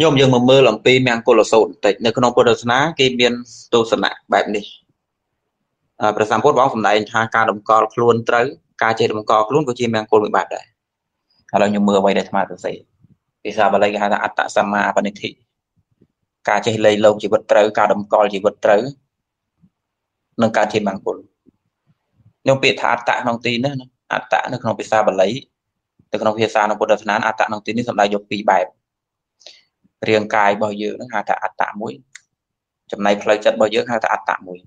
ញោមយើងមកមើលអំពីមង្គលសូត្របន្តិចនៅក្នុងពុទ្ធសាសនាគេមានទស្សនៈបែបនេះព្រះសម្ពុទ្ធបងសម្ដែងថាការតម្កល់ខ្លួនត្រូវការចេះតម្កល់ខ្លួនក៏ជាមង្គលមួយបែបដែរឥឡូវខ្ញុំមើលអ្វីដែលអាត្មាសរសេរភាសាបាលីគេហៅថាអត្តសម្មាបនិធិការចេះលៃលោកជីវិតត្រូវការតម្កល់ជីវិតត្រូវនឹងការជាមង្គលខ្ញុំពាក្យថាអត្តក្នុងទីនេះអត្តនៅក្នុងភាសាបាលីនៅក្នុងភាសាក្នុងពុទ្ធសាសនាអត្តក្នុងទីនេះសំដៅយកពីរបែប រាងកាយរបស់យើងនឹងហៅថាអត្តមួយចំណែកផ្លូវចិត្តរបស់យើងហៅថាអត្តមួយ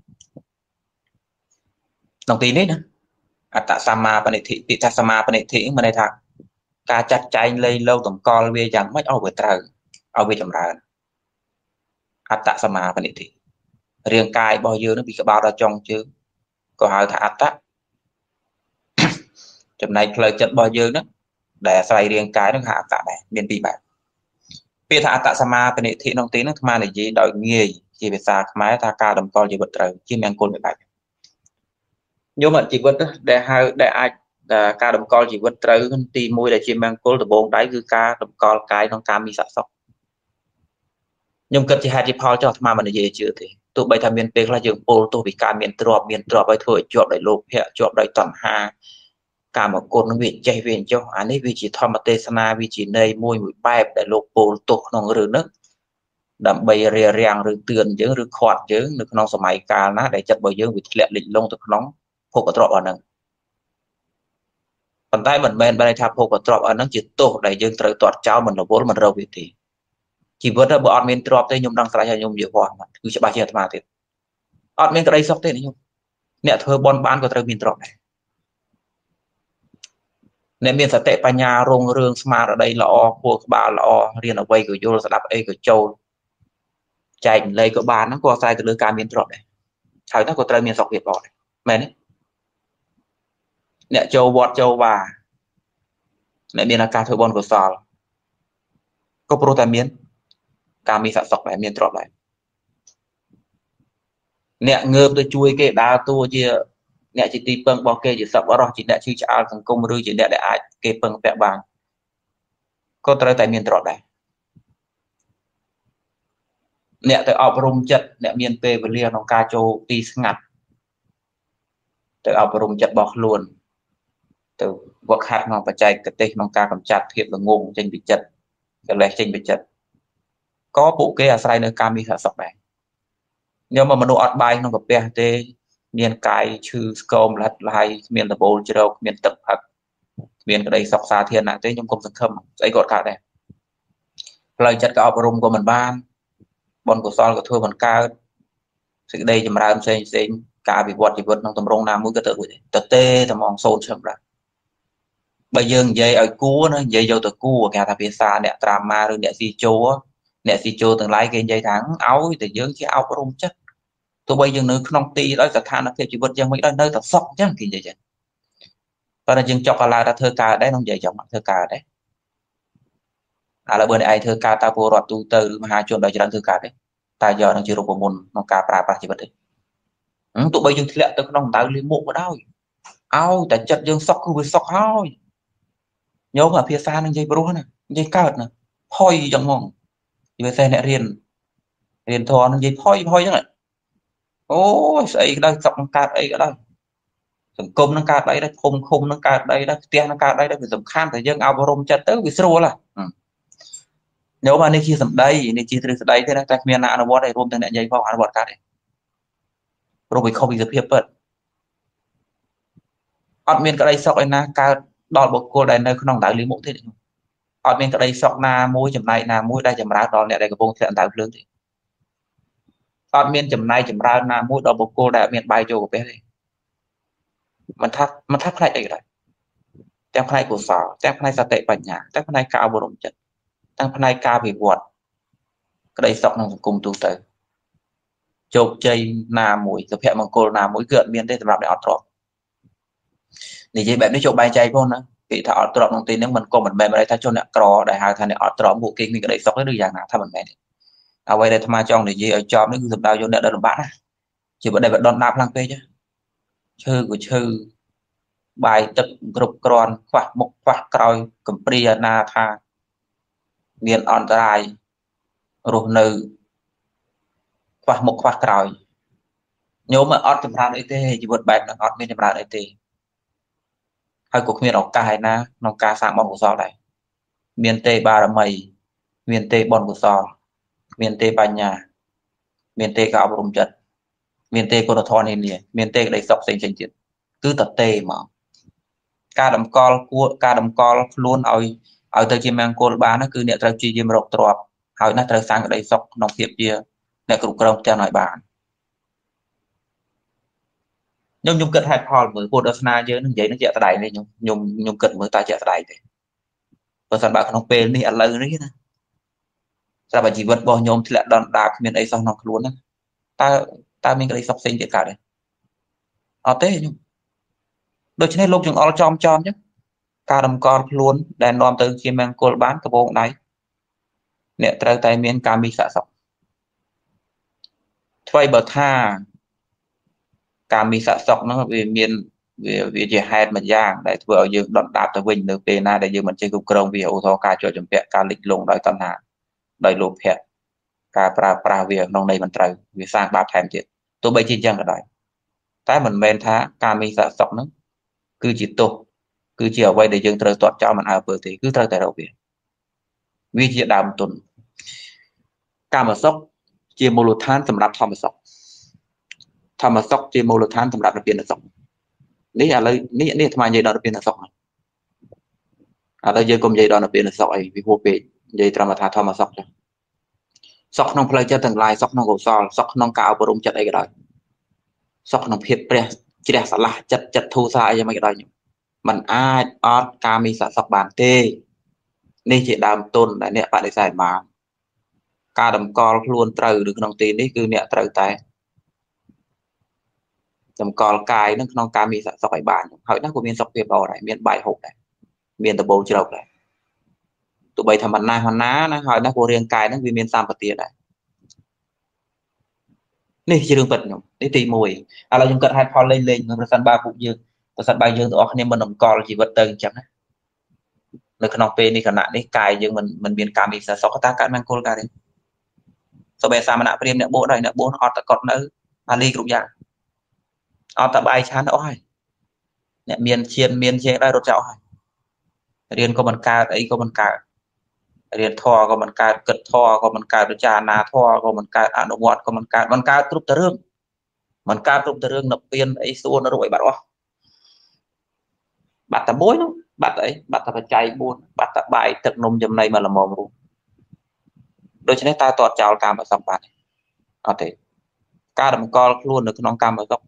ក្នុងទីនេះណាអត្តសម្មាបនិធិពាក្យថាសម្មាបនិធិមានន័យថាការចាត់ចែងលេងលោកតម្កល់វាយ៉ាងម៉េចឲ្យវាត្រូវឲ្យវាចម្រើនអត្តសម្មាបនិធិរាងកាយរបស់យើងនឹងពីក្បាលដល់ចុងជើងក៏ហៅថាអត្តចំណែកផ្លូវចិត្តរបស់យើងនឹងដែលអាស្រ័យរាងកាយនឹងហៅអត្តដែរមានពីរបែប ពាក្យថាអត្តសម្មាបនិធិក្នុងទីនោះអាត្មានិយាយដោយងាយជាភាសាខ្មែរថាការតម្កល់ជីវិតត្រូវជាមង្គលមួយបែបញោមជីវិតដែលហៅដែលអាចការតម្កល់ជីវិតត្រូវទី1ដែលជាមង្គលដំបូងដៃគឺការតម្កល់កាយក្នុងការមីស័កសុខខ្ញុំគិតជាហេតុជាផលចោះអាត្មាមិននិយាយជឿទេទោះបីថាមានពេលខ្លះយើងពោលទោះពីការមានទ្រព្យមានទ្រព្យឲ្យធ្វើឲ្យជាប់ដោយលោភៈជាប់ដោយតណ្ហា កាមគុណនឹងវាចេះវាចុះអានេះវាជាធម្មទេសនាវាជាន័យមួយមួយបែបដែលលោកពោលទោះក្នុងរឿងនេះដើម្បីរារាំងឬទឿនយើងឬខាត់យើងនៅក្នុងសម័យកាលណាដែលចិត្តរបស់យើងវាធ្លាក់លិចលង់ទៅក្នុងភពទ្រព្យអស់ហ្នឹងប៉ុន្តែមិនមែនបានថាភពទ្រព្យអស់ហ្នឹងជាទោសដែលយើងត្រូវទាត់ចោលមិនរវល់មិនរកវាទេជីវិតបើអត់មានទ្រព្យទេខ្ញុំដឹងស្រេចហើយខ្ញុំនិយាយហោះគឺច្បាស់ជាអាត្មាទៀតអត់មានក្តីសុខទេខ្ញុំអ្នកធ្វើបន់បានក៏ត្រូវមានទ្រព្យដែរ អ្នកមានសតិបញ្ញារងរឿងស្មារតីល្អគួរក្បាលល្អរៀនអ្វីក៏យល់ស្ដាប់អីក៏ចូលចែកលេខក៏បានហ្នឹងក៏អាស្រ័យទៅលើការមានទ្រព្យដែរហើយទៅក៏ត្រូវមានសុខភាពល្អដែរមែនទេអ្នកចូលវត្តចូលវាអ្នកមានឱកាសធ្វើបុណ្យកុសលក៏ព្រោះតែមាន ការមានសសុខដែរមានទ្រព្យដែរអ្នកងើបទៅជួយគេដើរតួជា អ្នកជាទីពឹងរបស់គេជាសប្បុរសជាអ្នកឈឺឆ្អាលសង្គមឬជាអ្នកដែលអាចគេពឹងពាក់បានក៏ត្រូវតែមានទ្រព្យដែរអ្នកទៅអប់រំចិត្តអ្នកមានពេលវេលាក្នុងការចូលទីស្ងាត់ទៅអប់រំចិត្តរបស់ខ្លួនទៅវឹកហាត់ក្នុងបច្ចេកទេសក្នុងការកម្ចាត់ភាពល្ងងចេញពីចិត្តកិលេសចេញពីចិត្តក៏ពួកគេអាស្រ័យនៅការមានសុខដែរខ្ញុំមកមនុស្សអត់បាយក្នុងកាពះទេ មានកាយឈឺស្គមលិតលហើយគ្មានដបូលជ្រោកគ្មានទឹកផឹកគ្មានក្តីសុខសាធារណៈទេខ្ញុំគុំសង្ឃឹមស្អីក៏កើតដែរផ្លូវចិត្តក៏អប់រំក៏មិនបានបុណ្យកុសលក៏ធ្វើមិនកើតសេចក្តីចម្រើនផ្សេងផ្សេងការវិវត្តជីវិតក្នុងតម្រងណាមួយក៏ទៅរួចទៅទេតែហ្មងសូនឈឹមដែរបើយើងនិយាយឲ្យគួរណានិយាយយកទៅគួរគេថាភាសាអ្នកត្រាម៉ាឬអ្នកស៊ីជោអ្នកស៊ីជោទាំងឡាយគេនិយាយថាឲ្យតែយើងជាអប់រំចិត្ត ទោះបីយើងនៅក្នុងទីដោយស្ថានភាពជីវិតយ៉ាងមិនដោយនៅតែសុខអញ្ចឹងគេនិយាយចឹងប៉ុន្តែយើងចុកកឡើថាធ្វើការដែរក្នុងនិយាយចឹងធ្វើការដែរឥឡូវបើអ្នកឯងធ្វើការតើពលរដ្ឋទូទៅឬមហាជនដែលច្រើនធ្វើការទេតើយកនឹងជារូបមន្តក្នុងការប្រើប្រាស់ជីវិតទេទោះបីយើងធ្លាក់ទៅក្នុងដៅលីមុខក៏ដោយឲ្យតែចិត្តយើងសុខគឺវាសុខហើយញោមអាភាសានឹងនិយាយព្រោះណានិយាយកើតណាផុយចឹងហ្មងនិយាយតែអ្នករៀនរៀនធម៌នឹងនិយាយផុយផុយចឹង អូយស្អីក៏ដោយសុខនឹងកើតអីក៏ដោយសង្គមនឹងកើតអីដែរឃុំឃុំនឹងកើតអីដែរផ្ទះនឹងកើតអីដែរវាសំខាន់តែយើងអប់រំចិត្តទៅវាស្រួលហ៎ញោមអានេះជាសម្ដីនេះជាទ្រឹស្ដីទេណាតែគ្មានអ្នកអនុវត្តទេរួមទាំងអ្នកនិយាយផងអនុវត្តកើតទេព្រោះវាខុសពីសភាពពិតអត់មានក្តីសុខឯណាកើតដល់បុគ្គលដែលនៅក្នុងដៅលីមុខទេអត់មានក្តីសុខណាមួយចំណែកណាមួយដែលចម្រើនដល់អ្នកដែលកំពុងធ្លាក់ដៅភ្លើងទេ អត់មានចំណែកចម្រើនណាមួយដល់បុគ្គលដែលមានបាយចូលកាពះទេមិនថាមិនថាផ្នែកអីក៏ដោយទាំងផ្នែកកុសលទាំងផ្នែកសតិបញ្ញាទាំងផ្នែកការអប់រំចិត្តទាំងផ្នែកការវិវត្តក្តីសុខក្នុងសង្គមទូទៅជោគជ័យណាមួយសុភមង្គលណាមួយគឺអត់មានទេសម្រាប់អ្នកអត់ទ្រព្យនិយាយបែបនេះចូលបែងចែកផងណាពាក្យថាអត់ទ្រព្យក្នុងទីនេះមិនក៏មិនមែនថាជនអ្នកក្រដែលហៅថាអ្នកអត់ទ្រព្យពួកគេមានក្តីសុខទេឬយ៉ាងណាថាមិនមែនទេ អ្វីដែលអាត្មាចង់និយាយឲ្យចប់នេះគឺសម្ដៅយកអ្នកដែលលំបាកណាជាបដិបដនដាប់ខ្លាំងពេកឈើក៏ឈើបាយទឹកគ្រប់គ្រាន់ខ្វះមុខខ្វះក្រោយកំព្រាណាថាមានអន្តរាយរស់នៅខ្វះមុខខ្វះក្រោយញោមអត់ចម្រើនអីទេជីវិតបែបហ្នឹងអត់មានចម្រើនអីទេហើយក៏គ្មានឱកាសឯណាក្នុងការសាងបុណ្យកុសលដែរមានទេបារមីមានទេបុណ្យកុសល មានទេបញ្ញា មានទេការអប់រំចិត្តមានទេគុណធម៌នានាមានទេក្តីសុខផ្សេងៗទៀតគឺតទេមកការតម្កល់គួរការតម្កល់ខ្លួនឲ្យឲ្យទៅជាមង្គលបានគឺអ្នកត្រូវជាយាមរកទ្របហើយណាត្រូវសាងក្តីសុខក្នុងភាពជាអ្នកគ្រប់គ្រងផ្ទះឲ្យបានខ្ញុំខ្ញុំគិតហេតុផលមើលពុទ្ធសាសនាយើងនឹងនិយាយនឹងជាក់ស្ដែងនេះខ្ញុំខ្ញុំខ្ញុំគិតមើលតើជាក់ស្ដែងទេបើសិនបើក្នុងពេលនេះឥឡូវនេះណា ស្រាប់តែជីវិតរបស់ខ្ញុំធ្លាក់ដន់ដាគ្មានអីសោះក្នុងខ្លួនណាតើតើមានក្តីសុខផ្សេងទៀតកើតទេអត់ទេខ្ញុំដូច្នេះលោកចង្អុលចំចំអញ្ចឹងការតម្កល់ខ្លួនដែលនាំទៅជាមង្គលបានកំពងដៃអ្នកត្រូវតែមានការមីសៈសុខថ្មីបើថាការមីសៈសុខហ្នឹងវាមានវាវាជាហេតុមួយយ៉ាងដែលធ្វើឲ្យយើងដុតដាបទៅវិញនៅពេលណាដែលយើងមិនចេះគ្រប់គ្រងវាឧទាហរណ៍ការជាប់ចម្ពាក់ការលិចលង់ដោយតណ្ហា ដោយលោភៈការប្រើប្រាស់វាក្នុងន័យមិនត្រូវវាសាងបាបថែមទៀតទោះបីជាយ៉ាងក៏ដោយតែមិនមែនថាការមីសៈសុខហ្នឹងគឺជាទោសគឺជាអ្វីដែលយើងត្រូវទាត់ចោលមិនអើពើទេគឺត្រូវតែរកវាវាជាដើមទុនកាមសុខជាមូលដ្ឋានសម្រាប់ធម្មសុខធម្មសុខជាមូលដ្ឋានសម្រាប់និព្វានសុខនេះឥឡូវនេះនេះអាត្មានិយាយដល់និព្វានសុខឥឡូវយើងកុំនិយាយដល់និព្វានសុខអីពីហួពេក និយាយត្រឹមថាធម្មសុខចាសុខក្នុងផ្លូវចិត្តទាំងឡាយសុខក្នុងកុសលសុខក្នុងការអប់រំចិត្តអីក៏ដោយសុខក្នុងភាពព្រះជ្រះស្រឡះចិត្តចិត្តធូរសាអីយ៉ាងម៉េចក៏ដោយខ្ញុំมันអាចអត់ការមីសសុខបានទេនេះជាដើមទុនដែលអ្នកបដិសេធបានការតម្កល់ខ្លួនត្រូវនៅក្នុងទីនេះគឺអ្នកត្រូវតែតម្កល់កាយនឹងក្នុងការមានសុខឲ្យបានហើយណាក៏មានសុខភាពល្អដែរមានបាយហូបដែរមានដបូលជ្រោកដែរ ទោះបីថាមិនណាស់មិនណាណាហើយណាក៏រាងកាយនឹងវាមានសម្បត្តិដែរនេះជារឿងពិតខ្ញុំនេះទី1ឥឡូវខ្ញុំគិតហេតុផលលេងលេងប្រសិនបើពួកយើងប្រសិនបើយើងទាំងអស់គ្នាមិនតម្កល់ជីវិតទៅអញ្ចឹងណានៅក្នុងពេលនេះគណៈនេះកាយយើងមិនមិនមានការមានសុខតាកើតមង្គលកើតទេសូម្បីសាមណៈព្រាមអ្នកបួសដែរអ្នកបួសអត់តកត់នៅអាលីគ្រប់យ៉ាងអត់តបាយឆានអស់ហើយអ្នកមានឈានមានជាងដែររត់ចោលហើយរៀនក៏មិនកើតអីក៏មិនកើត រៀនធរក៏មិនកើតគិតធរក៏មិនកើតពិចារណាធរក៏មិនកើតអនុវត្តក៏មិនកើតមិនកើតគ្រប់តរឿងមិនកើតគ្រប់តរឿងនិព្វានអីសួនរួចបាត់អស់បាត់តែមួយនោះបាត់អីបាត់តែបច្ច័យ4បាត់តែបាយទឹកនំចំណីមកល្មមរួមដូច្នេះតើតតចោលកម្មសម្បត្តិអត់ទេការតម្កល់ខ្លួននៅក្នុងកម្មសុខ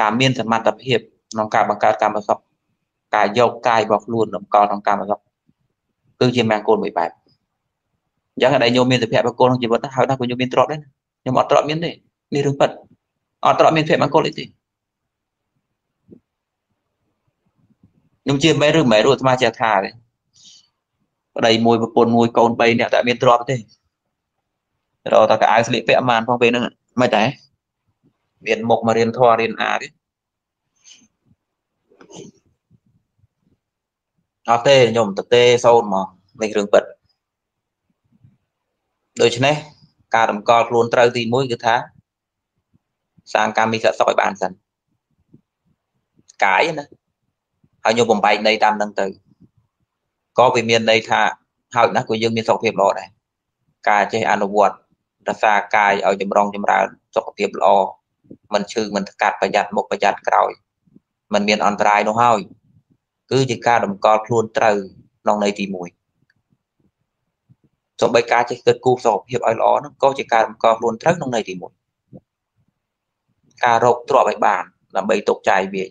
ការមានសមត្ថភាពក្នុងការបង្កើតកម្មសុខការយកកាយរបស់ខ្លួនតម្កល់ក្នុងកម្មសុខ គឺជាមង្គលមួយបែបអញ្ចឹងតែញោមមានសុភមង្គលក្នុងជីវិតហើយណាក៏ញោមមានទ្រព្យដែរខ្ញុំអត់ទ្រព្យមានទេនេះរឿងពិតអត់ទ្រព្យមានភពមង្គលអីទេខ្ញុំជាមែនឬមិនមែនរួចអាត្មាជាថាទេប្តីមួយប្រពន្ធមួយកូន3នាក់តែមានទ្រព្យទេរកតែកៅអៅស្លៀកពាក់អានផងពេលហ្នឹងមិនដែរមានមុខមករៀនធម៌រៀនអាទេ អត់ទេខ្ញុំតទេសូនមកនេះរឿងពិតដូច្នេះការតម្កល់ខ្លួនត្រូវទី1គឺថាសាងកម្មមីសសុខឲ្យបានសិនកាយណាហើយខ្ញុំបំបែកនៃតាមនឹងទៅក៏វាមានន័យថាហើយណាស់ក៏យើងមានសុខភាពល្អដែរការចេះអនុវត្តរក្សាកាយឲ្យចម្រុងចម្រើនសុខភាពល្អមិនឈឺមិនថ្កាត់ប្រយ័ត្នមុខប្រយ័ត្នក្រោយมันមានអន្តរាយនោះហើយ គឺជាការតម្កល់ខ្លួនត្រូវក្នុងន័យទី1សូម្បីការចេះគិតគូរសុខភាពឲ្យល្អនោះក៏ជាការតម្កល់ខ្លួនត្រូវក្នុងន័យទី1ការរកទ្រព្យឲ្យបានដើម្បីទុកចាយវា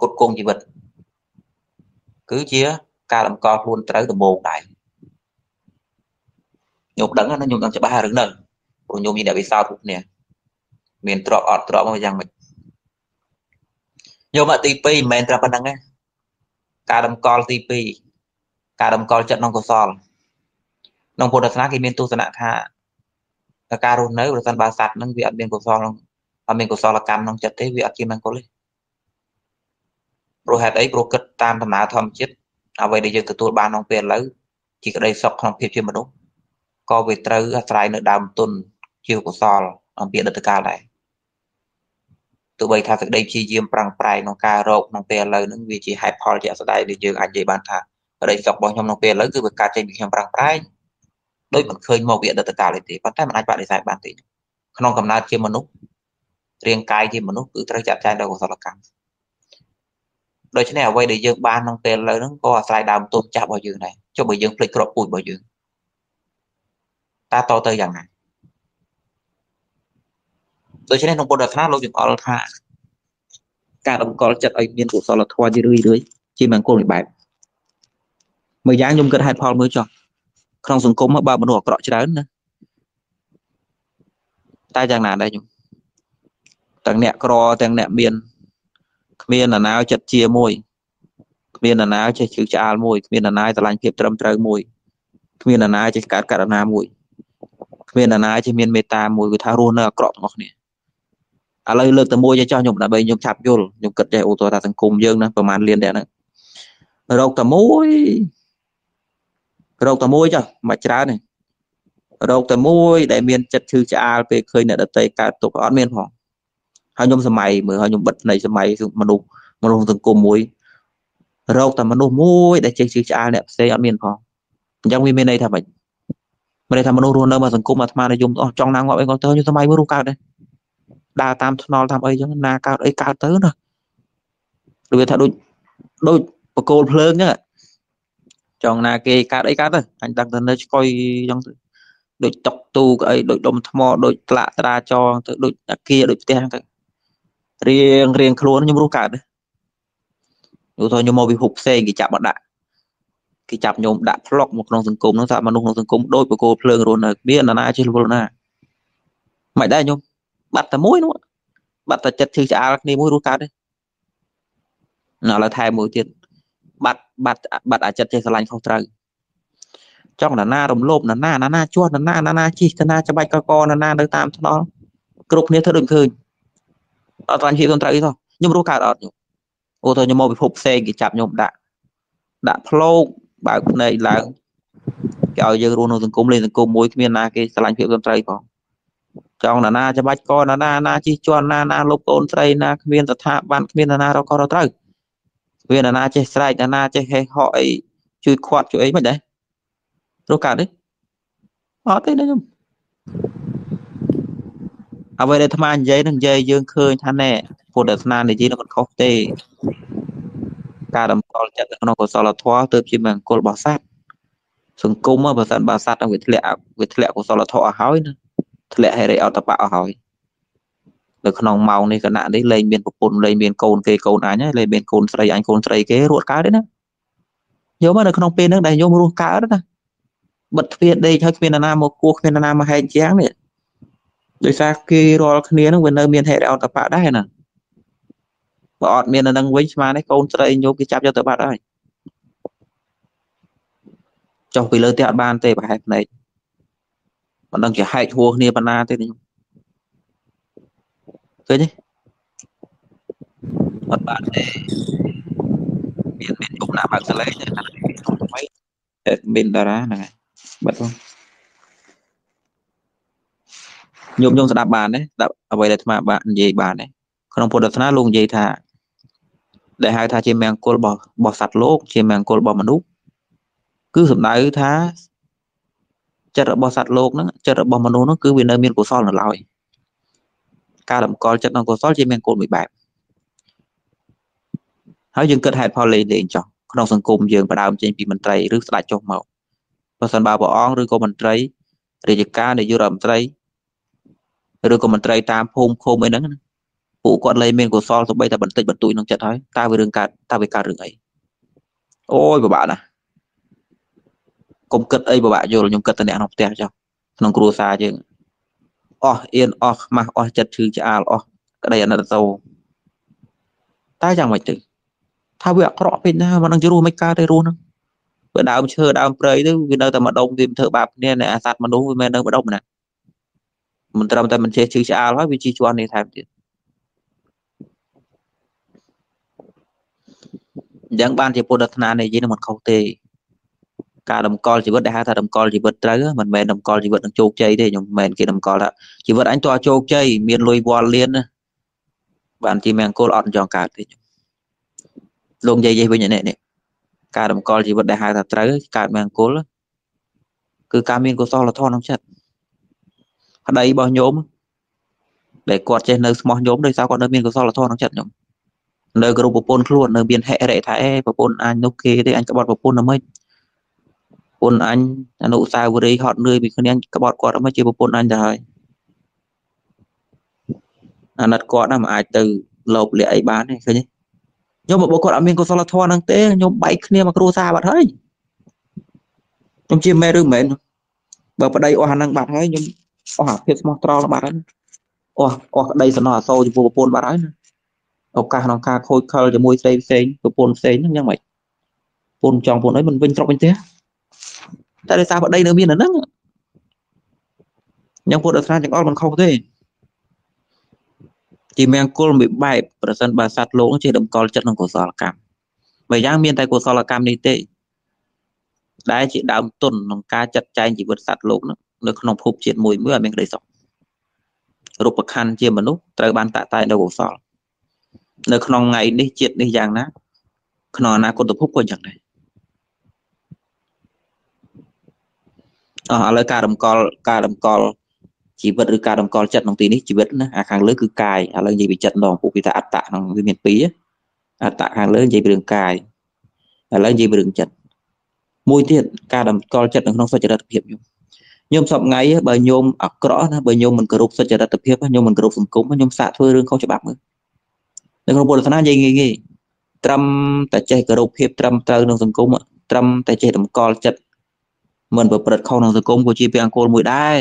គ្រប់គងជីវិតគឺជាការតម្កល់ខ្លួនត្រូវដំបូងដែរខ្ញុំដឹងណាខ្ញុំដឹងច្បាស់រឿងហ្នឹងព្រោះខ្ញុំមានអ្នកវិសោធន៍គ្រប់គ្នាមានទ្របអត់ទ្របមកយ៉ាងម៉េច យកមកទី2មិនមែនត្រឹមប៉ុណ្្នឹងទេការតម្កល់ទី2ការតម្កល់ចិត្តក្នុងកុសលក្នុងពុទ្ធសាសនាគេមានទស្សនៈថាការរស់នៅប្រសិនបើសត្វហ្នឹងវាអត់មានកុសលអត់មានកុសលកម្មក្នុងចិត្តទេវាអត់ជាមង្គលទេព្រោះហេតុអីព្រោះគិតតាមដំណើរធម្មជាតិអ្វីដែលយើងទទួលបានក្នុងពេលឥឡូវជាក្តីសុខក្នុងភាពជាមនុស្សក៏វាត្រូវអាស្រ័យនៅដើមទុនជាកុសលអំពីអតីតកាលដែរ ទោះបីថាសេចក្តីព្យាយាមប្រឹងប្រែងក្នុងការរកក្នុងពេលឥឡូវហ្នឹងវាជាហេតុផលជាក់ស្ដែងដែលយើងអាចនិយាយបានថាក្តីសុខរបស់ខ្ញុំក្នុងពេលឥឡូវគឺវាកើតចេញពីខ្ញុំប្រឹងប្រែងដូចមិនឃើញមកវាអតីតកាលទេប៉ុន្តែมันអាចបដិសេធបានទេក្នុងកំណើតជាមនុស្សរាងកាយជាមនុស្សគឺត្រូវចាត់ចែងដោយកុសលកម្មដូច្នេះអ្វីដែលយើងបានក្នុងពេលឥឡូវហ្នឹងក៏អាស្រ័យដើមទុនចាស់របស់យើងដែរចុះបើយើងភ្លេចក្របពូជរបស់យើងតើតទៅយ៉ាងណា ដូច្នេះក្នុងពុទ្ធសាសនាលោកចង្អុលថាការតម្កល់ចិត្តឲ្យមានកុសលធម៌ជារឿយរឿយជាមង្គលមួយបែបមួយយ៉ាងខ្ញុំគិតហេតុផលមើលចុះក្នុងសង្គមបើមនុស្សអាក្រក់ច្រើនណាតែយ៉ាងណាដែរខ្ញុំទាំងអ្នកក្រទាំងអ្នកមានគ្មានអាណាចិត្តជាមួយគ្មានអាណាចេះជឿឆ្អាលមួយគ្មានអាណាស្រឡាញ់ភាពត្រឹមត្រូវមួយគ្មានអាណាចេះកើតករណាមួយគ្មានអាណាចេះមានមេត្តាមួយគឺថារស់នៅអាក្រក់ទាំងអស់គ្នា ឥឡូវលើកតែមួយចោះខ្ញុំដើម្បីខ្ញុំឆាប់យល់ខ្ញុំគិតចេះអូតថាសង្គមយើងណាប្រហែលលានដែរហ្នឹងរោគតែមួយរោគតែមួយចុះមិនច្រើនទេរោគតែមួយដែលមានចិត្តឈឺឆ្អាលពេលឃើញអ្នកដតីកើតទុកអត់មានផងហើយខ្ញុំសម័យមើលហើយខ្ញុំបិទនៃសម័យមនុស្សមនុស្សសង្គមមួយរោគតែមនុស្សមួយដែលចេះឈឺឆ្អាលអ្នកផ្សេងអត់មានផងអញ្ចឹងវាមានន័យថាម៉េចមានន័យថាមនុស្សរស់នៅមកសង្គមអាត្មានិយមអស់ចង់ណាងងាប់អីក៏ទៅខ្ញុំសម័យមួយរស់កើតដែរ ដើរតាមថ្នល់តាមអីចឹងណាកើតអីកើតទៅណាដូចថាដូចដូចបកគោលភ្លើងចឹងចង់ណាគេកើតអីកើតទៅអញដឹងទៅនៅឆ្កុយចឹងទៅដូចតុកទូកអីដូចដុំថ្មដូចត្លាក់ត្រាចងទៅដូចអាគារដូចផ្ទះចឹងទៅរៀងរៀងខ្លួនខ្ញុំរស់កើតទេយល់ថាខ្ញុំមកពិភពផ្សេងគេចាប់មកដាក់គេចាប់ខ្ញុំដាក់ផ្លុកមកក្នុងសង្គមហ្នឹងថាមនុស្សក្នុងសង្គមដូចបកគោភ្លើងរស់នៅមានណាចេះលវលណាមិនដែរខ្ញុំ បាត់តែមួយនោះបាត់តែចិត្តឈឺឆ្អាលគ្នាមួយរស់កើតទេឥឡូវថែមមួយទៀតបាត់បាត់បាត់អាចិត្តចេះស្រឡាញ់ខុសត្រូវចង់ណានារំលោភណានាណានាជួសណានាណានាជីកណាច្បាច់កកណានានៅតាមថ្នល់គ្រប់គ្នាធ្វើដូចឃើញអត់តាន់ជីកត្រូវទេខ្ញុំរស់កើតអត់ខ្ញុំអូទៅខ្ញុំមកពិភពផ្សេងគេចាប់ខ្ញុំដាក់ដាក់ផ្លោកបើកភ្នែកឡើងគេឲ្យយើងរស់ក្នុងសង្គមលេងសង្គមមួយគ្មានណាគេស្រឡាញ់ភាពត្រឹមត្រូវផង ចង់ណានាច្បាច់កណានាណាជិះជាន់ណាណាលុបកូនស្រីណាគ្មានស្ថាប័នគ្មានណាណារកក៏រកត្រូវគ្មានណាណាចេះស្រែកណាណាចេះហេះហក់អីជួយខាត់ជួយអីមិនដែររកកើតទេអត់ទេណាខ្ញុំអ្វីដែលអាត្មានិយាយនឹងនិយាយយើងឃើញថាណែពុទ្ធសាសនានិយាយនឹងមិនខុសទេការតម្កល់ចិត្តក្នុងកុសលធម៌ទើបជាមង្គលរបស់សត្វសង្គមបើសិនបើសត្វវាធ្លាក់វាធ្លាក់កុសលធម៌ឲ្យហើយណា ធ្លាក់ហិរិអតបៈអស់ហើយនៅក្នុងម៉ោងនេះគណៈនេះលែងមានប្រពន្ធលែងមានកូនគេកូនអញហើយលែងមានកូនស្រីអញកូនស្រីគេរត់កើតទេណាយកមកនៅក្នុងពេលហ្នឹងដែលខ្ញុំរស់កើតណាបិទទ្វារដេកហើយគ្មាននរណាមកគោះគ្មាននរណាមកហែកជាងនេះដោយសារគេរាល់គ្នាហ្នឹងវានៅមានហេតុអតបៈដែរណាបើអត់មាននៅនឹងវិញស្មាននេះកូនស្រីញោមគេចាប់យកទៅបាត់ហើយចុះពីលើផ្ទះអត់បានទេប្រហែលភ្នែក មិនដឹងជាហែកហួរគ្នាប៉ុណ្ណាទេខ្ញុំឃើញទេអត់បានទេមានមានជុំណាបើកសលេងតែមានតារាហ្នឹងហើយបាត់បងញោមញោមស្ដាប់បានទេស្ដាប់អ្វីដែលអាត្មាបាននិយាយបានទេក្នុងពុទ្ធសាសនាលោកនិយាយថាដែលហៅថាជាមង្គលរបស់របស់សត្វលោក ជាមង្គលរបស់មនុស្សគឺសំដៅថា ចិត្តរបស់សត្វលោកហ្នឹងចិត្តរបស់មនុស្សហ្នឹងគឺវានៅមានកុសលនៅឡើយការតម្កល់ចិត្តក្នុងកុសលជាមង្គលមួយបែបហើយយើងគិតហេតុផលលេងលេងចោះក្នុងសង្គមយើងបដើមចេញពីមន្ត្រីឬស្ដេចចុះមកបើសិនបើព្រះអង្គឬក៏មន្ត្រីរាជការនាយករដ្ឋមន្ត្រីឬក៏មន្ត្រីតាមភូមិឃុំអីហ្នឹងណាពួកគាត់លែងមានកុសលទៅបីតែបន្តិចបន្តួចក្នុងចិត្តហើយតើវារឿងកើតតើវាកើតរឿងអីអូយពិបាកណាស់ កុំគិតអីពិបាកយល់ខ្ញុំគិតតែអ្នកក្នុងផ្ទះចុះក្នុងគ្រួសារយើងអស់អៀនអស់ខ្មាស់អស់ចិត្តឈឺឆ្អាលអស់ក្តីអាណិតតោតែយ៉ាងម៉េចទៅថាវាអាក្រក់ពេកណាមិនដឹងជារស់មិនកើតទេរស់ហ្នឹងបើដើមឈើដើមព្រៃទៅវានៅតែម្ដុំវាធ្វើបាបគ្នាអាសត្វមនុស្សវាមិននៅម្ដុំណាមិនត្រឹមតែមិនចេះឈឺឆ្អាលហើយវាជីជន់នេះថែមទៀតអញ្ចឹងបានជាពុទ្ធសាសនានិយាយនឹងមិនខុសទេ ការតម្កល់ជីវិតដែលហៅថាតម្កល់ជីវិតត្រូវមិនមែនតម្កល់ជីវិតនឹងជោគជ័យទេខ្ញុំមិនមែនគេតម្កល់ថាជីវិតអញតើជោគជ័យមានលុយវល់លៀនណាបានជាមង្គលអត់ចង់កើតទេលោកនិយាយវិញនេះការតម្កល់ជីវិតដែលហៅថាត្រូវកើតមង្គលគឺការមានកុសលធម៌ក្នុងចិត្តប្តីរបស់ញោមដែលគាត់ចេះនៅស្មោះញោមដោយសារគាត់នៅមានកុសលធម៌ក្នុងចិត្តញោមនៅគ្រប់ប្រពន្ធខ្លួននៅមានហិរិថាអេប្រពន្ធអញនោះគេទេអញក្បត់ប្រពន្ធអ្មិនប្រ ពន្ធអញអនុសាវរីយ៍ហត់នឿយពីគ្នាក្បត់គាត់អ្មិនជាប្រពន្ធអញទៅហើយអាណិតគាត់ណាមិនអាចទៅលោបលាក់អីបានទេឃើញទេខ្ញុំបើគាត់អត់មានកុសលធម៌ហ្នឹងទេខ្ញុំបែកគ្នាមកគ្រួសារបាត់ហើយខ្ញុំជាមែនឬមិនមែនបើប្តីអស់អាហ្នឹងបាត់ហើយខ្ញុំអស់អាភាពស្មោះត្រង់បាត់ហើយអស់អស់ក្តីសំណោះអសូរចំពោះប្រពន្ធបាត់ហើយណាឱកាសក្នុងការខូចខលជាមួយស្រីផ្សេងប្រពន្ធផ្សេងហ្នឹងយ៉ាងម៉េចពូនចង់ពូនអីមិនវិញស្រុកវិញផ្ទះ តែដោយសារប្តីនៅមានអាហ្នឹងយ៉ាងពុទ្ធសាសនាទាំងអស់មិនខុសទេជាមង្គលមួយបែបប្រសិនបើសត្វលោកជាតម្កល់ចិត្តក្នុងកុសលកម្មបើយ៉ាងមានតែកុសលកម្មនេះទេដែលជាដើមទុនក្នុងការចាត់ចែងជីវិតសត្វលោកនៅក្នុងភពជាតិមួយមួយឲ្យមានក្តីសុខរូបខណ្ឌជាមនុស្សត្រូវបានតាក់តែនៅកុសលនៅក្នុងថ្ងៃនេះជាតិនេះយ៉ាងណាក្នុងអនាគតភពក៏យ៉ាងដែរ អស់ឥឡូវការរំកល់ការរំកល់ជីវិតឬការរំកល់ចិត្តក្នុងទីនេះជីវិតណាអាខាងលើគឺកាយឥឡូវនិយាយពីចិត្តម្ដងពួកពីថាអត្តៈក្នុងវាមានពីរអត្តៈខាងលើនិយាយពីរឿងកាយឥឡូវនិយាយពីរឿងចិត្តមួយទៀតការរំកល់ចិត្តនៅក្នុងសុចរិតភាពខ្ញុំខ្ញុំសពថ្ងៃបើញោមអាក្រក់ណាបើញោមមិនគោរពសុចរិតភាពញោមមិនគោរពសង្គមញោមសាកធ្វើរឿងខុសច្បាប់មើលនៅក្នុងពុទ្ធសាសនានិយាយងាយងាយត្រឹមតែចេះគោរពភាពត្រឹមត្រូវក្នុងសង្គមត្រឹមតែចេះតម្កល់ចិត្ត មិនប្រព្រឹត្តខុសក្នុងសង្គមក៏ជាពាអង្គគោលមួយដែរ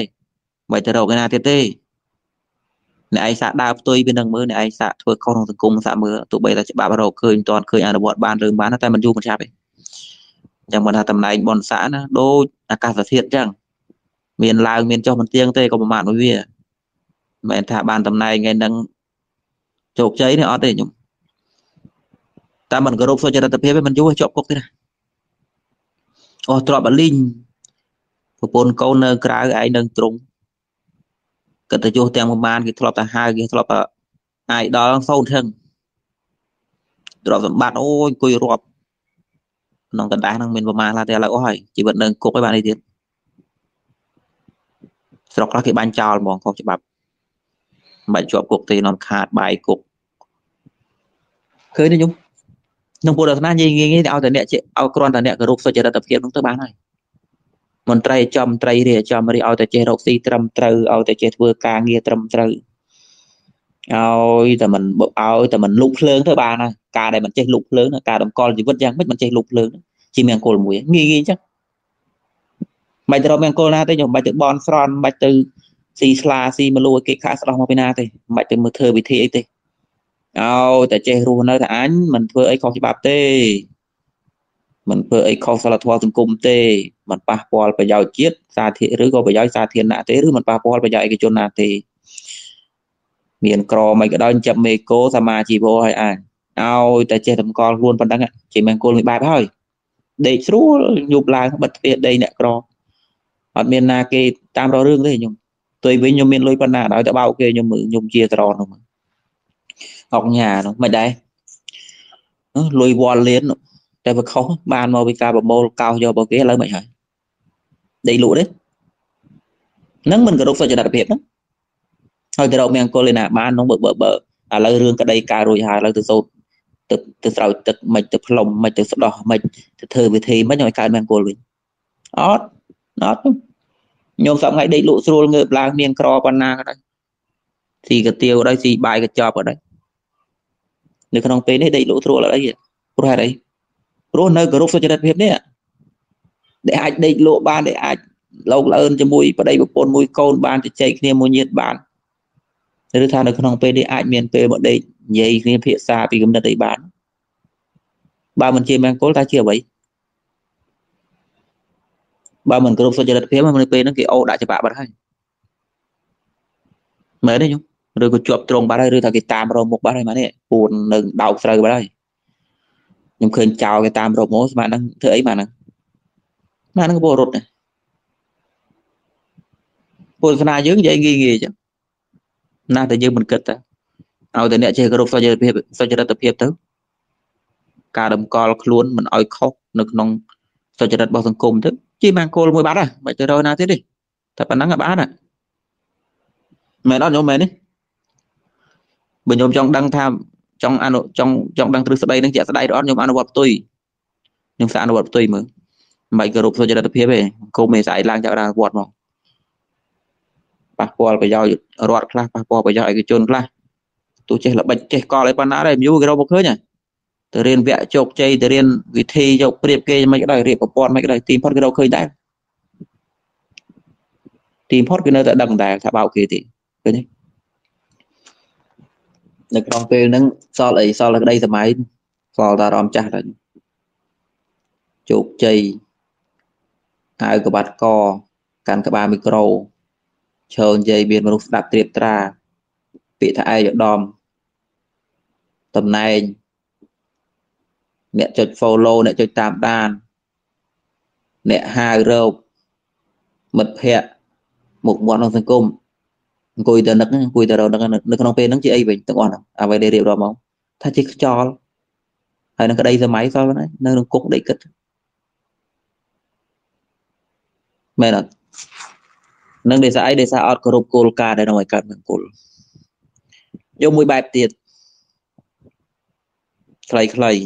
មិនទៅរកឯណាទៀតទេអ្នកឯងសាកដើរផ្ទុយពីនឹងមើលអ្នកឯងសាកធ្វើខុសក្នុងសង្គមសាកមើលទោះបីតែច្បាប់រកឃើញតន់ឃើញអនុវត្តបានរឿងបានតែមិនយូរមិនឆាប់ទេអញ្ចឹងមិនថាតំណែងបនសាណាដូចអាកាសធាតុអញ្ចឹងមានឡើងមានចុះមិនទៀងទេក៏ប្រមាថមួយវាមិនមែនថាបានតំណែងថ្ងៃហ្នឹងជោគជ័យនេះអត់ទេខ្ញុំតែមិនគោរពសុចរិតភាពទេមិនយូរជាប់គុកទេណាអស់ទ្របអលីង ប្រពន្ធកូននៅក្រៅឯងនៅទ្រង់កិត្តិយសទាំងប្រមាណគេធ្លាប់តែហៅគេធ្លាប់តែអាយដល់សូនធឹងទ្រព្យសម្បត្តិអូយអង្គុយរាប់ក្នុងកណ្ដាស់ហ្នឹងមានប្រមាណខ្លះទេឥឡូវអស់ហើយជីវិតនៅគុកឯបាននេះទៀតស្រុកខ្លះគេបាញ់ចោលហ្មងខុសច្បាប់មិនបាច់ជាប់គុកទេនាំខាតបាយគុកឃើញទេខ្ញុំក្នុងពុទ្ធសាសនានិយាយងាយងាយឲ្យតែអ្នកឲ្យគ្រាន់តែអ្នកគោរពសុចរិតភាពនោះទៅបានហើយ មន្ត្រីចំត្រីរាចំរីឲ្យតែចេះរកស៊ីត្រឹមត្រូវឲ្យតែចេះធ្វើការងារត្រឹមត្រូវឲ្យតែមិនឲ្យតែមិនលុបភ្លើងទៅបានហើយការដែលមិនចេះលុបភ្លើងការតម្កល់ជីវិតយ៉ាងម៉េចមិនចេះលុបភ្លើងជាមង្គលមួយងាយងាយអញ្ចឹងមិនទៅរកមង្គលណាទេខ្ញុំមិនទៅបនស្រន់មិនទៅស៊ីស្លាស៊ីមលួយគេខាស្ដោះមកពីណាទេមិនទៅមើលធ្វើវិធីអីទេឲ្យតែចេះរស់នៅតែអញមិនធ្វើអីខុសច្បាប់ទេ មិនធ្វើអីខុសសិលធម៌សង្គមទេមិនប៉ះពាល់ប្រយោជន៍ជាតិសាធារឬក៏ប្រយោជន៍សាធារណៈទេឬមិនប៉ះពាល់ប្រយោជន៍ឯកជនណាទេមានក្រមិនក៏ដោយចាប់មេកោសមាជីវោឲ្យអាឲ្យតែចេះតម្កល់ខ្លួនប៉ុណ្ណឹងជាមង្គលមួយបែបហើយដេកស្រួលយប់ឡើងបិទទ្វារដេកអ្នកក្រអត់មានណាគេតាមរករឿងទេខ្ញុំទុយវិញខ្ញុំមានលុយប៉ុណ្ណាឲ្យតែបោកគេខ្ញុំខ្ញុំជាត្រនោះអុកញ៉ានោះមិនដែរលុយវល់លៀន តែវាខុសបានមកពីការប្រមូលកោសយករបស់គេឥឡូវមិនហើយដេកលក់ទេនឹងមិនគោរពសុចរិតភាពហ្នឹងហើយទៅរកមង្គលឯណាបាននោះបើបើឥឡូវរឿងក្តីការរួចហើយឥឡូវទៅសូត្រទៅទៅស្រោចទឹកមិនទៅផ្លុំមិនទៅស្ដោះមិនទៅធ្វើវិធីមិនឲ្យកើតមង្គលវិញអត់អត់ញោមសប្ងៃដេកលក់ស្រួលងើបឡើងមានក្រប៉ុណ្ណាក៏ដោយស៊ីកាទៀវក៏ដោយស៊ីបាយកញ្ចប់ក៏ដោយនៅក្នុងពេលនេះដេកលក់ស្រួលអីព្រោះហេតុអី ព្រោះនៅគោរពសុចរិតភាពនេះដែលអាចដេកលក់បានដែលអាចលោកលឿនជាមួយប្តីប្រពន្ធមួយកូនបានជជែកគ្នាមួយញាតបានឬថានៅក្នុងពេលនេះអាចមានពេលមកដេកនិយាយគ្នាភាសាពីគំនិតអីបានបើមិនជាមង្គលតើជាអ្វីបើមិនគ្រប់សុចរិតភាពនៅពេលហ្នឹងគេអូដាក់ច្បាប់បាត់ហើយមែនទេខ្ញុំឬក៏ជាប់ត្រង់បាត់ហើយឬថាគេតាមរកមុខបាត់ហើយមកនេះពួននៅដោកស្រូវបាត់ហើយ ខ្ញុំឃើញចោលគេតាមរកមកស្មានហ្នឹងធ្វើអីបានហ្នឹងណានឹងពលរដ្ឋពលស្នាយើងនិយាយងាយងាយចឹងណាតែយើងមិនគិតទៅឲ្យតែអ្នកចេះគោរពសុចរិតភាពសុចរិតភាពទៅការតម្កល់ខ្លួនមិនឲ្យខុសនៅក្នុងសុចរិតរបស់សង្គមទៅជាមង្គលមួយបាត់ហ่ะមិនទៅរកណាទៀតទេតែប៉ុណ្ណឹងក៏បានហ่ะមែនអត់ញោមមែនទេបើញោមចង់ដឹងថា ចង់អនុចង់ចង់ដឹងទ្រឹស្ដីនឹងជាក់ស្ដែងអត់ញោមអនុវត្តផ្ទុយញោមសាកអនុវត្តផ្ទុយមើលមិនគោរពសុចរិតភាពទេគុំឯស្អែកឡើងចាប់ដល់វត្តមកប៉ះពាល់ប្រយោជន៍រដ្ឋខ្លះប៉ះពាល់ប្រយោជន៍ឯកជនខ្លះទោះចេះល្បិចចេះកលអីប៉ុណ្ណាដែរយូរគេរកមកឃើញទៅរៀនវគ្គជោគជ័យទៅរៀនវិធីយកព្រៀបគេមិនក៏ដោយរៀបប្រព័ន្ធមិនក៏ដោយទីផុតគេរកឃើញដែរទីផុតគឺនៅតែដឹងដែរថាបោកគេទេឃើញទេ នៅក្នុងពេលហ្នឹងសល់អីសល់តែក្តីសម័យសល់តែអារម្មណ៍ចាស់ទៅជោគជ័យអាវក្បាត់កកាន់ក្បាលមីក្រូឈរនិយាយមានមនុស្សស្ដាប់ត្រៀបត្រា ពាក្យថាឯកឧត្តមតំណែងអ្នកចុច follow អ្នកចុចតាមដាន អ្នកហៅរោគមិត្តភ័ក្តិមុខមាត់ក្នុងសង្គម អង្គុយទៅនឹកអង្គុយទៅរកនឹកនៅក្នុងពេលហ្នឹងជាអីវិញទាំងអស់ហ្នឹងអ្វីដែលរៀបរាប់មកថាជាខ្យល់ហើយនឹងក្តីសម័យសល់ហ្នឹងនៅក្នុងគុកដេកគិតមែនអត់នឹងដោយសារអីដោយសារអត់គោរពគោលការណ៍ដែលនឹងឲ្យកើតមង្គលយកមួយបែបទៀតខ្លីៗ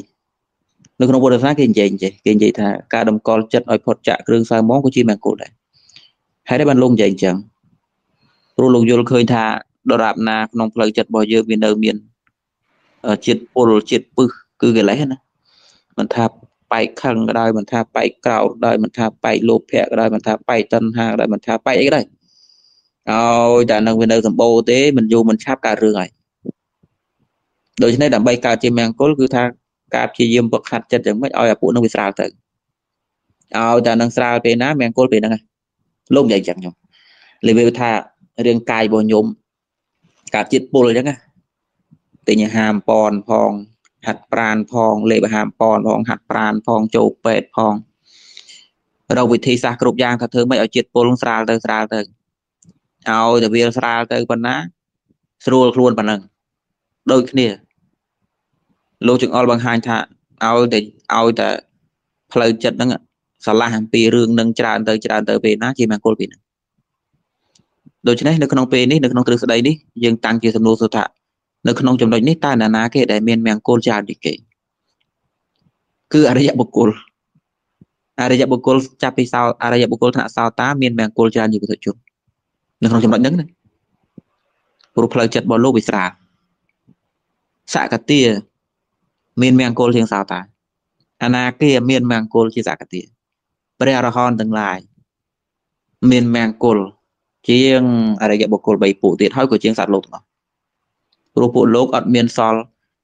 នៅក្នុងពុទ្ធសាសនាគេនិយាយចេះគេនិយាយថាការតម្កល់ចិត្តឲ្យផុតចាកគ្រឿងសៅម៉ងក៏ជាមង្គលដែរហើយតែបានលោកនិយាយអញ្ចឹង ព្រោះលោកយល់ឃើញថាដរាបណាក្នុងផ្លូវចិត្តរបស់យើងវានៅមានជាតិពុលជាតិពឹសគឺកិលេសណាមិនថាបែកខឹងក៏ដោយមិនថាបែកក្រោធដោយមិនថាបែកលោភៈក៏ដោយមិនថាបែកតណ្ហាក៏ដោយមិនថាបែកអីក៏ដោយឲ្យតែនឹងវានៅសម្បូរទេមិនយូរមិនឆាប់កើតរឿងហើយដូច្នេះដើម្បីកើតជាមង្គលគឺថាការព្យាយាមវឹកហាត់ចិត្តយ៉ាងម៉េចឲ្យអាពួកនឹងវាស្រាលទៅឲ្យតែនឹងស្រាលពេលណាមង្គលពេលហ្នឹងលោកនិយាយចឹងខ្ញុំលេវថា រាងកាយរបស់ខ្ញុំការជាតិពុលអញ្ចឹងណាទិញហាមប៉នផងហាត់ប្រានផងលេបហាមប៉នផងហាត់ប្រានផងចូលពេទ្យផងរកវិធីសាស្ត្រគ្រប់យ៉ាងថាធ្វើម៉េចឲ្យជាតិពុលស្រាលទៅស្រាលទៅឲ្យតែវាស្រាលទៅប៉ុណ្ណាស្រួលខ្លួនប៉ុណ្ណឹងដូចគ្នាលោកចង្អុលបង្ហាញថាឲ្យតែឲ្យតែផ្លូវចិត្តហ្នឹងឆ្លាស់អំពីរឿងនឹងច្រើនទៅច្រើនទៅពេលណាជាមង្គលពេលហ្នឹង ដូច្នេះនៅក្នុងពេលនេះនៅក្នុងទ្រឹស្ដីនេះយើងតាំងជាសំណួរសួរថានៅក្នុងចំណុចនេះតើណានាគេដែលមានមង្គលច្រើនជាងគេគឺអរិយបុគ្គលអរិយបុគ្គលចាប់ពីសោអរិយបុគ្គលថ្នាក់សោតាមានមង្គលច្រើនជាងពុទ្ធជននៅក្នុងចំណុចហ្នឹងណាព្រោះផ្លូវចិត្តរបស់លោកវាស្រាលសកតាមានមង្គលជាងសោតាអនាគាមានមង្គលជាសកតាព្រះអរហន្តទាំងឡាយមានមង្គល ជាងអរិយបុគ្គល3ពួកទៀតហើយក៏ជាងសត្វលោកទាំងអស់ព្រោះពួកលោកអត់មានសល់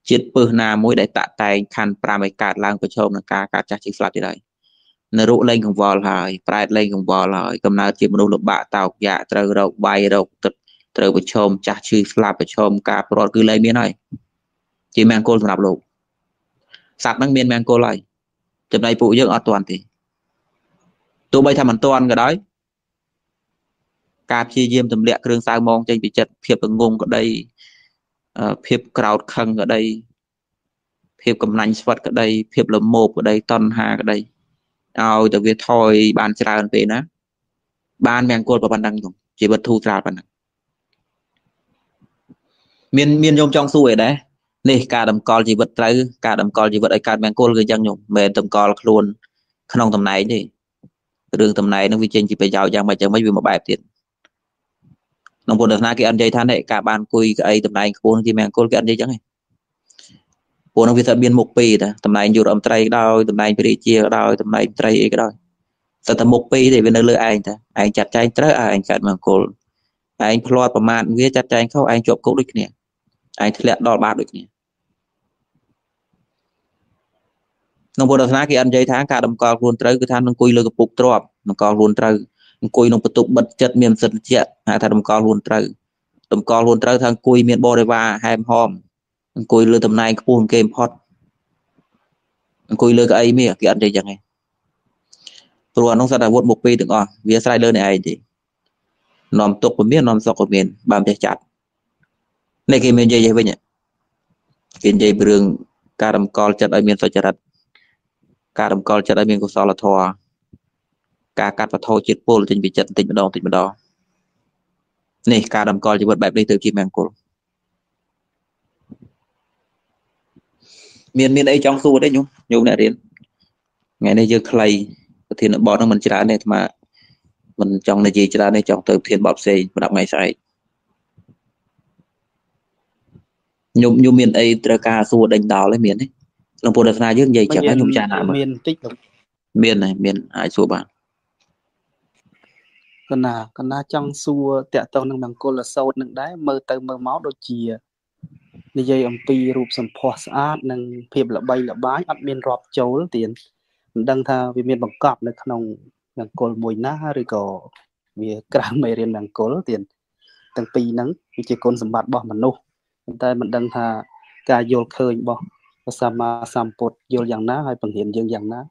ជាតិពឹសណាមួយដែលតាក់តែងខណ្ឌ5ឲ្យកើតឡើងប្រឈមនឹងការកាត់ចាស់ជាស្លាប់ទៀតហើយនរុលែងកង្វល់ហើយប្រែតលែងកង្វល់ហើយកំណើតជាមនុស្សលំបាកតោកយ៉ាកត្រូវរោគបាយរោគទឹកត្រូវប្រឈមចាស់ឈឺស្លាប់ប្រឈមការប្រត់គឺលែងមានហើយជាមង្គលសម្រាប់លោកសត្វហ្នឹងមានមង្គលហើយចំណែកពួកយើងអត់ទាន់ទេទោះបីថាមិនទាន់ក៏ដោយ ការព្យាយាមទម្លាក់គ្រឿងសៅមងចេញពីចិត្តភាពងងក្តីភាពក្រោតខឹងក្តីភាពកំណាញ់ស្វិតក្តីភាពលមោបក្តីតណ្ហាក្តីឲ្យតែវាថយបានច្រើនពេកណា បានមង្គលប៉ុណ្ណឹងជីវិតធូរស្រាលប៉ុណ្ណឹងមានមានញោមចង់សួរអីដែរនេះការតម្កល់ជីវិតត្រូវការតម្កល់ជីវិតឲ្យកើតមង្គលគឺយ៉ាងញោមមិនតម្កល់ខ្លួនក្នុងតំណែងទេរឿងតំណែងនឹងវាចេញពីប្រយោជន៍យ៉ាងម៉េចយ៉ាងម៉េចវាមួយបែបទៀត ក្នុងពុទ្ធសាសនាគេអត់និយាយថានេះការបានគួយក្អីតំណែងខ្ពស់ជាមង្គលគេអត់និយាយចឹងទេពួកនោះវាថាមានមុខពីរតាតំណែងយុរដ្ឋមន្ត្រីក៏ដោយតំណែងព្រះរាជាក៏ដោយតំណែងត្រីអីក៏ដោយតែតែមុខពីរទេវានៅលើឯងតាឯងចាត់ចែងត្រូវឯងកើតមង្គលឯងផ្្លាត់ប្រមាថវាចាត់ចែងខុសឯងជាប់គុកដូចគ្នាឯងធ្លាក់ដល់បាបដូចគ្នាក្នុងពុទ្ធសាសនាគេអត់និយាយថាការតម្កល់ខ្លួនត្រូវគឺថានឹងអង្គុយលើកពុកទ្របតម្កល់ខ្លួនត្រូវ អង្គុយក្នុងបន្ទប់បិទចិត្តមានសិទ្ធិជាហៅថាតម្កល់ខ្លួនត្រូវតម្កល់ខ្លួនត្រូវថាអង្គុយមានបរិវារហែមហមអង្គុយលើតំណែងខ្ពស់គេបំផុតអង្គុយលើកៅអីមាសគេអត់និយាយចឹងទេព្រោះអានោះសត្វអាវុធមុខពីរទាំងអស់វាស្រ័យលើអ្នកឯងទេនាំទុកក៏មាននាំសុខក៏មានបើមិនចេះចាត់នេះគេមាននិយាយវិញគេនិយាយពីរឿងការរំកល់ចិត្តឲ្យមានសុចរិតការរំកល់ចិត្តឲ្យមានកុសលធម៌ ការកាត់បន្ថយជាតិពុលចេញពីចិត្តបន្តិចម្ដងបន្តិចម្ដងនេះការរំកល់ជីវិតបែបនេះទៅជាមង្គលមានមានអីចង់សួរទេញោមញោមអ្នករៀនថ្ងៃនេះយើងខ្លីប្រធានបទហ្នឹងមិនច្រើនទេអាត្មាមិនចង់និយាយច្រើនទេចង់ទៅប្រធានបទផ្សេងសម្រាប់ថ្ងៃស្អែកញោមញោមមានអីត្រូវការសួរដេញដោលទេមានទេក្នុងពុទ្ធសាសនាយើងនិយាយចឹងហើយញោមចាណាមានបន្តិចមានហើយមានអាចសួរបាន កណាកណាចង់សួរតកតងនឹងមង្គលសោតនឹងដែរមើលទៅមើលមកដូចជានិយាយអំពីរូបសម្ផស្សស្អាតនិងភាពល្បីល្បាញអត់មានរាប់ចូលទៀតមិនដឹងថាវាមានបង្កប់នៅក្នុងមង្គលមួយណាឬក៏វាក្រៅមេរៀនមង្គលទៀតទាំងពីរហ្នឹងវាជាគុណសម្បត្តិរបស់មនុស្សប៉ុន្តែមិនដឹងថាការយល់ឃើញរបស់ព្រះសម្មាសម្ពុទ្ធយល់យ៉ាងណាហើយបង្រៀនយើងយ៉ាងណា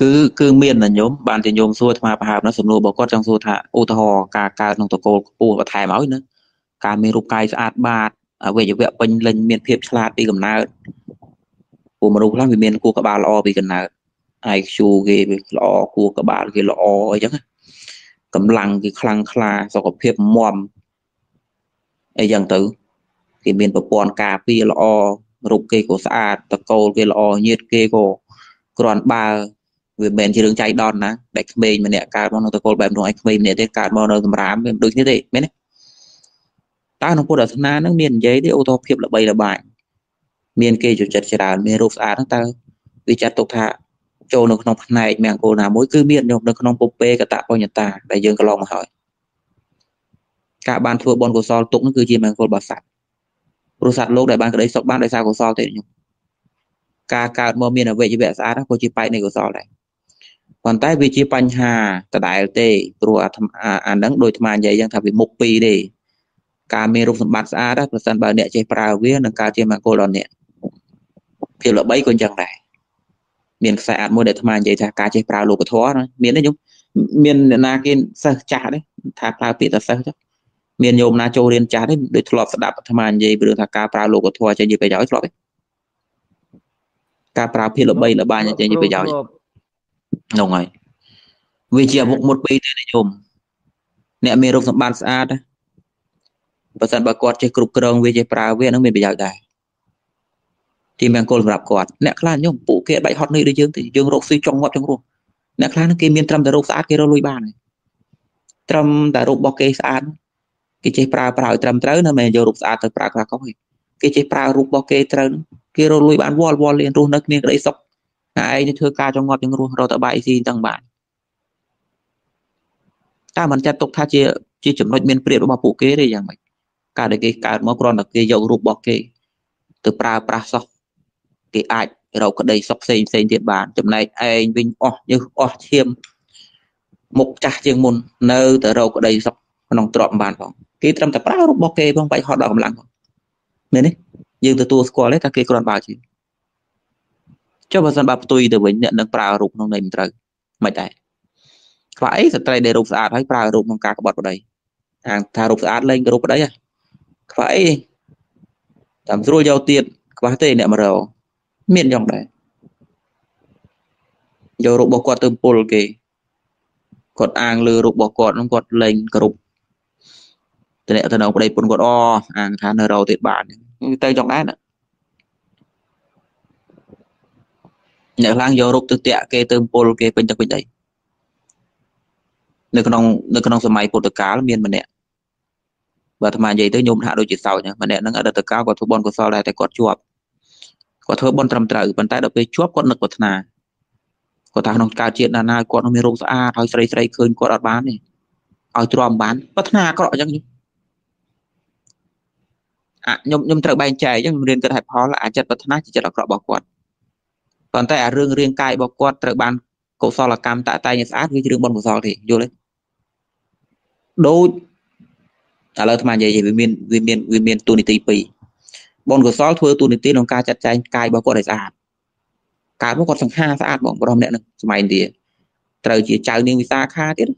គឺគឺមានណាញោមបានជាញោមសួរអាត្មាប្រហែលណាសំណួររបស់គាត់ចង់សួរថាឧទាហរណ៍ការកើតក្នុងតកូលខ្ពស់បន្ថែមឲ្យណាការមានរូបកាយស្អាតបាតអវយវៈពេញលេញមានភាពឆ្លាតពីកំណើតពួកមនុស្សខ្លះវាមានគូក្បាលល្អពីកំណើត IQ គេវាល្អគូក្បាលគេល្អអីចឹងកម្លាំងគេខ្លាំងក្លាសុខភាពមមអីចឹងទៅគេមានប្រព័ន្ធការពារល្អរូបគេក៏ស្អាតតកូលគេល្អញាតគេក៏គ្រាន់បើ វាមិនមែនជារឿងចៃដន្យណាដែលក្មេងម្នាក់កើតមកនៅតកូលបែបនោះឲ្យក្មេងម្នាក់ទៀតកើតមកនៅសម្រាមវាមិនដូចគ្នាទេមែនទេតើក្នុងពុទ្ធសាសនានឹងមាននិយាយទេឧទាហរណ៍ភាពល្បីល្បាញមានគេចូលចិត្តច្រើនមានរូបស្អាតហ្នឹងតើវាចាត់ទុកថាចូលនៅក្នុងផ្នែកមង្គលណាមួយគឺមាននៅក្នុងពុពេកតបញ្ញតាដែលយើងកន្លងមកហើយការបានធ្វើបុណ្យកុសលទុកនោះគឺជាមង្គលរបស់សត្វព្រោះសត្វលោកដែលបានក្តីសុខបានដោយសារកុសលទេខ្ញុំការកើតមកមានអវយវៈស្អាតក៏ជាបែកនៃកុសលដែរ ប៉ុន្តែវាជាបញ្ហាដដែលទេព្រោះអាហ្នឹងដោយអាត្មានិយាយយ៉ាងថាវាមុខពីរទេការមានរូបសម្បត្តិស្អាតប្រសិនបើអ្នកចេះប្រើវានឹងកើតជាមង្គលដល់អ្នកភាពល្បីក៏អញ្ចឹងដែរមានខ្សែអាតមួយដែលអាត្មានិយាយថាការចេះប្រើលោកធម៌មានទេញោមមានអ្នកណាគេសិស្សចាស់ទេថាប្រើពាក្យតែសិស្សចុះមានញោមណាចូលរៀនចាស់ទេដូចធ្លាប់ស្ដាប់អាត្មានិយាយពីរឿងថាការប្រើលោកធម៌ចេះនិយាយប្រយោជន៍ធ្លាប់ទេការប្រើភាពល្បីល្បាញចេះនិយាយប្រយោជន៍ ហ្នឹងហើយវាជាមុខមុតពីរទេញោមអ្នកមានរូបសម្បត្តិស្អាតបើសិនបើគាត់ចេះគ្រប់គ្រងវាចេះប្រើវានឹងមានប្រយោជន៍ដែរទីមង្គលសម្រាប់គាត់អ្នកខ្លះញោមពួកគេបាច់ហត់នឿយដូចយើងទេយើងរកស៊ីចង់ងាប់ចង់រស់អ្នកខ្លះគេមានត្រឹមតែរូបស្អាតគេរកលុយបានត្រឹមតែរូបរបស់គេស្អាតគេចេះប្រើប្រើឲ្យត្រឹមត្រូវណាមិនយករូបស្អាតទៅប្រើខ្លះកុសទេគេចេះប្រើរូបរបស់គេត្រូវគេរកលុយបានវល់វល់លៀនរស់នៅគ្នាក្តីសុខ តែឯងធ្វើការចង់ងាប់ចង់រស់រកតបាយស៊ីទាំងបានតែមិនចាត់ទុកថាជាជាចំណុចមានព្រៀបរបស់ពួកគេទេយ៉ាងម៉េចការដែលគេកើតមកគ្រាន់តែគេយករូបរបស់គេ ទៅប្រើប្រាស់សោះគេអាចរកក្តីសុខផ្សេងផ្សេងទៀតបាន ចំណែកឯងវិញអស់យើងអស់ឈាមមុខចាស់ជាងមុននៅតែរកក្តីសុខក្នុងទ្រព្យបានផងគេត្រឹមតែប្រើរូបរបស់គេផងបាច់ហត់ដល់កម្លាំងផងមែនទេយើងទទួលស្គាល់ទេថាគេគ្រាន់បើជា ចុះបើសិនបើផ្ទុយទៅវិញអ្នកនឹងប្រើរូបក្នុងន័យមិនត្រូវមិនដែរខ្វះអីស្ត្រីដែលរូបស្អាតហើយប្រើរូបក្នុងការក្បត់ប្តីហាងថារូបស្អាតលេងក៏រូបប្តីហ៎ខ្វះអីតាមស្រួលយកទៀតខ្វះទេអ្នកមករកមានយ៉ាងដែរយករូបរបស់គាត់ទៅពុលគេគាត់អាងលើរូបរបស់គាត់ហ្នឹងគាត់លេងគ្រប់តំណតំណងប្តីពុនគាត់អអាងថានៅរោទៀតបានទៅចង់ដែរណា អ្នកខ្លាំងយករូបទៅតាក់គេទៅពុលគេពេញទឹកពេញដីនៅក្នុងនៅក្នុងសម័យពុទ្ធកាលមានម្នាក់បើអាត្មានិយាយទៅញោមថាដូចជាសោចម្នាក់ហ្នឹងអតីតកាលគាត់ធ្វើបន់កុសលដែរតែគាត់ជាប់គាត់ធ្វើបន់ត្រឹមត្រូវប៉ុន្តែដល់ពេលជាប់គាត់នឹកប្រាថ្នាគាត់ថាក្នុងកើតជាតិណាណាគាត់នឹងមានរូបស្អាតហើយស្រីស្រីឃើញគាត់អត់បានទេឲ្យទ្រាំបានប្រាថ្នាអាក្រក់អញ្ចឹងអាខ្ញុំខ្ញុំត្រូវបែងចែកអញ្ចឹងរៀនគិតហេតុផលអាចិត្តប្រាថ្នាជាចិត្តអាក្រក់របស់គាត់ ប៉ុន្តែអារឿងរាងកាយរបស់គាត់ត្រូវបានកុសលកម្មតតែងស្អាតវាជារឿងបុណ្យកុសលទេយល់ទេដូចឥឡូវអាត្មានិយាយវាមានវាមានវាមានទូនីតិ2បុណ្យកុសលធ្វើទូនីតិក្នុងការចាត់ចែងកាយរបស់គាត់ឲ្យស្អាតកើតមកគាត់សង្ហាស្អាតបងបរោះម្នាក់នឹងសម័យឥណ្ឌាត្រូវជាចៅនាងវិសាខាទៀត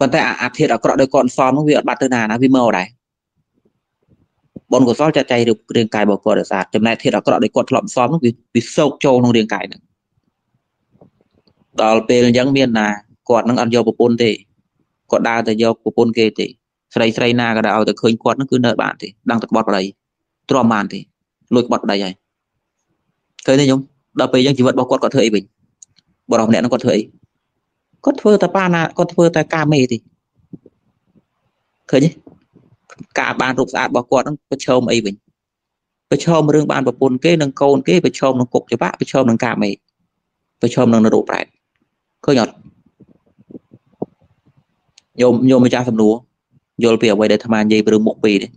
ប៉ុន្តែអាធាតអាក្រក់ដោយគាត់សំនោះវាអត់បាត់ទៅណាណាវាមកដែរ បុណ្យកុសលចាត់ចែងរូបរាងកាយរបស់គាត់ឲ្យស្អាតចំណែកធាតអាក្រក់ដោយគាត់ធ្លាប់សំនោះវាវាសោកចូលក្នុងរាងកាយហ្នឹងដល់ពេលអញ្ចឹងមានណាគាត់នឹងអត់យកប្រពន្ធទេគាត់ដើរទៅយកប្រពន្ធគេទេស្រីស្រីណាក៏ដើរឲ្យទៅឃើញគាត់នឹងគឺនៅបានទេដឹងតែក្បត់ប្តីទ្រាំបានទេលួចក្បត់ប្តីហើយឃើញទេខ្ញុំដល់ពេលអញ្ចឹងជីវិតរបស់គាត់គាត់ធ្វើអីវិញបរិសម្នាក់នឹងគាត់ធ្វើអីគាត់ធ្វើតែបាណាគាត់ធ្វើតែការមេទេឃើញទេ ការបានរូបស្អាតរបស់គាត់នឹងប្រឈមអីវិញប្រឈមរឿងបានប្រពន្ធគេនិងកូនគេប្រឈមនឹងគុកច្បាក់ប្រឈមនឹងការមេប្រឈមនឹងនរោប្រែតឃើញអត់ញោមញោមម្ចាស់សំណួរយល់ពីអ្វីដែលអាត្មានិយាយពីរឿងមុខពីរទេ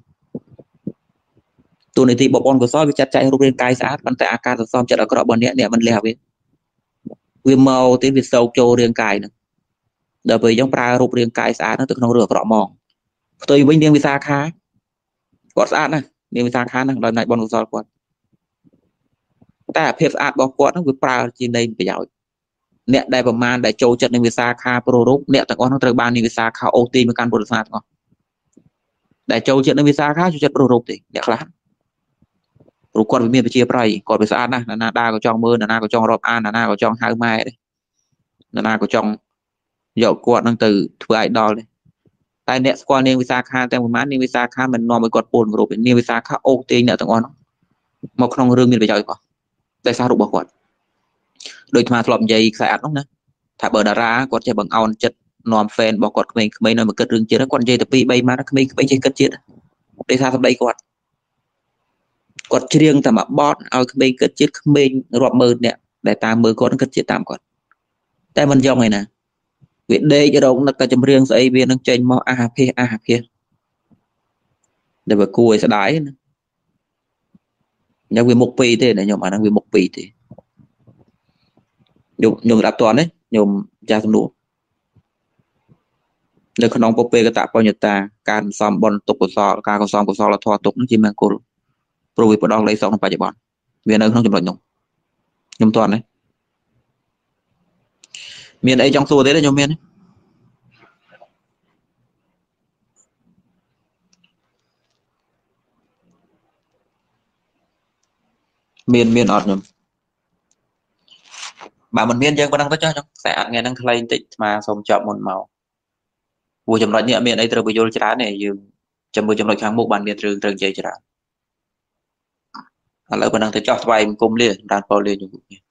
ទូនីតិបបនកុសលវាចាត់ចែងរូបរាងកាយស្អាតប៉ុន្តែអាការសន្សំចិត្តអាក្រក់របស់អ្នកអ្នកមិនលះវាវាមកទេវាសោកចូលរាងកាយហ្នឹងដល់ពេលយើងប្រើរូបរាងកាយស្អាតហ្នឹងទៅក្នុងរឿងអាក្រក់មក ផ្ទុយវិញនាងវិសាខាគាត់ស្អាតណាស់នាងវិសាខាហ្នឹងដោយណៃបនកុសលគាត់តែភាពស្អាតរបស់គាត់ហ្នឹងវាប្រើជានៃប្រយោជន៍អ្នកដែលប្រមាណដែលចូលចិត្តនឹងវិសាខាប្ររូបអ្នកទាំងអស់នោះត្រូវបាននឹងវិសាខាអូសទាញមកកាន់ពុទ្ធសាសនាទាំងអស់ដែលចូលចិត្តនឹងវិសាខាចូលចិត្តប្ររូបទេអ្នកខ្លះព្រោះគាត់វាមានវិជាប្រៃគាត់វាស្អាតណាស់ណានាក៏ចង់មើលណានាក៏ចង់រាប់អានណានាក៏ចង់ហៅម៉ែដែរណានាក៏ចង់យកគាត់នឹងទៅធ្វើ idol ដែរ តែអ្នកស្គាល់នាងវិសាខាទាំងប្រមាណនាងវិសាខាមិននាំឲ្យគាត់ពូនគ្រប់នាងវិសាខាអូសទាញអ្នកទាំងអស់នោះមកក្នុងរឿងមានប្រយោជន៍របស់តែសាររបស់គាត់ដូចអាធ្លាប់និយាយខ្សែអាត់នោះណាថាបើតារាគាត់ចេះបង្អោនចិត្តនាំ fan របស់គាត់ក្មេងៗនៅមកគិតរឿងជាតិគាត់និយាយតែ2 3ម៉ាត់ក្មេងៗចេះគិតជាតិដោយសារសម្ដីគាត់គាត់ច្រៀងតែមួយបទឲ្យក្មេងគិតជាតិក្មេងរាប់ម៉ឺនអ្នកដែលតាមមើលគាត់គិតជាតិតាមគាត់តែមិនយំឯណា វាដេករងនឹកតែចម្រៀងស្អីវានឹងចេញមកអាហាភេសអាហាភេសដែលវាគួរឲ្យស្ដាយណាញ៉ាំវាមុខពីរទេខ្ញុំអាហ្នឹងវាមុខពីរទេខ្ញុំខ្ញុំស្ដាប់តន់ទេខ្ញុំចាស់សំណួរនៅក្នុងពពេកតបញ្ញតាការសំបនទុកកុសលការកសំកុសលធម៌ទុកនឹងជាមង្គលព្រោះវាផ្ដោតលេខសងក្នុងបច្ចុប្បន្នវានៅក្នុងចំណុចនោះខ្ញុំតន់ទេ មានអីចង់សួរទេខ្ញុំមានមានមានអត់ខ្ញុំបើមិនមានយើងប៉ុណ្ណឹងទៅចុះចុះខ្សែអត់ថ្ងៃហ្នឹងខ្លីបន្តិចស្មាសូមចប់មុនមកព្រោះចំណុចនេះអត់មានអីត្រូវបញ្យល់ច្រើនទេយើងចាំមើលចំណុចខាងមុខបានមានរឿងត្រូវនិយាយច្រើនឥឡូវប៉ុណ្ណឹងទៅចោះស្វែងគុំលាសម្រាប់ពលលាជុំគ្នា